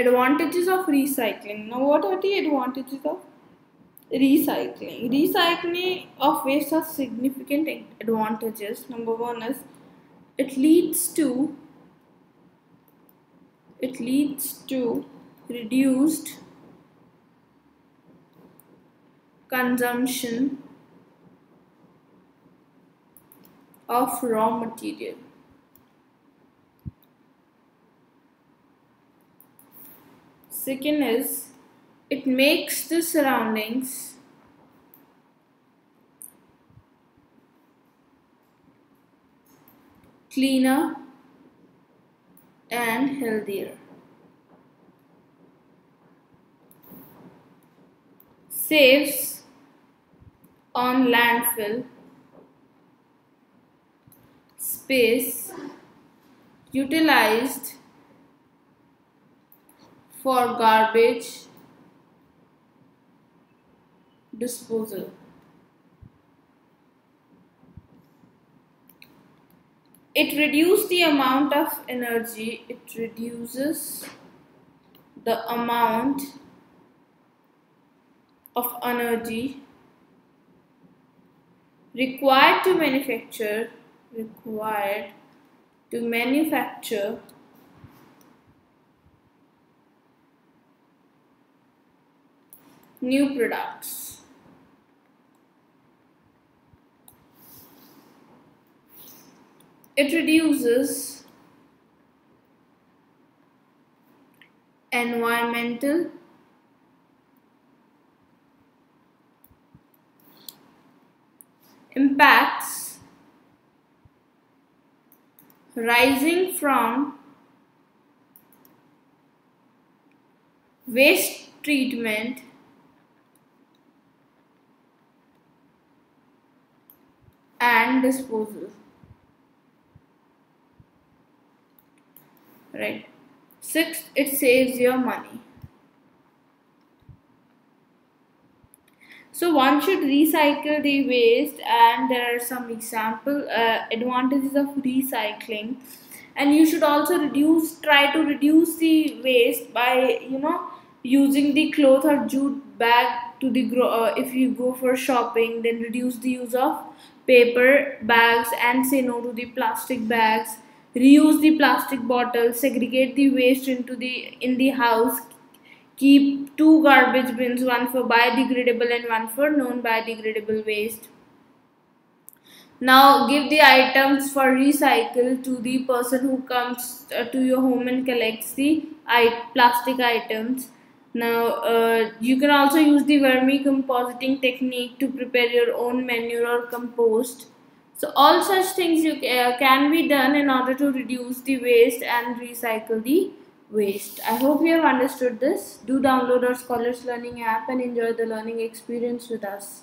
advantages of recycling. Now what are the advantages of recycling? Recycling of waste has significant advantages. Number one is it leads to it leads to reduced consumption of raw material second is it makes the surroundings cleaner and healthier. Saves on landfill space utilized for garbage disposal. It reduces the amount of energy, it reduces the amount of energy required to manufacture required to manufacture new products. It reduces environmental impacts rising from waste treatment and disposal. Right. Sixth, it saves your money. So one should recycle the waste and there are some example uh, advantages of recycling and you should also reduce try to reduce the waste by you know using the cloth or jute bag to the uh, if you go for shopping then reduce the use of paper bags and say no to the plastic bags reuse the plastic bottles segregate the waste into the in the house keep two garbage bins one for biodegradable and one for non-biodegradable waste. Now give the items for recycle to the person who comes uh, to your home and collects the plastic items now, uh, you can also use the vermicomposting technique to prepare your own manure or compost. So, all such things you, uh, can be done in order to reduce the waste and recycle the waste. I hope you have understood this. Do download our Scholars Learning app and enjoy the learning experience with us.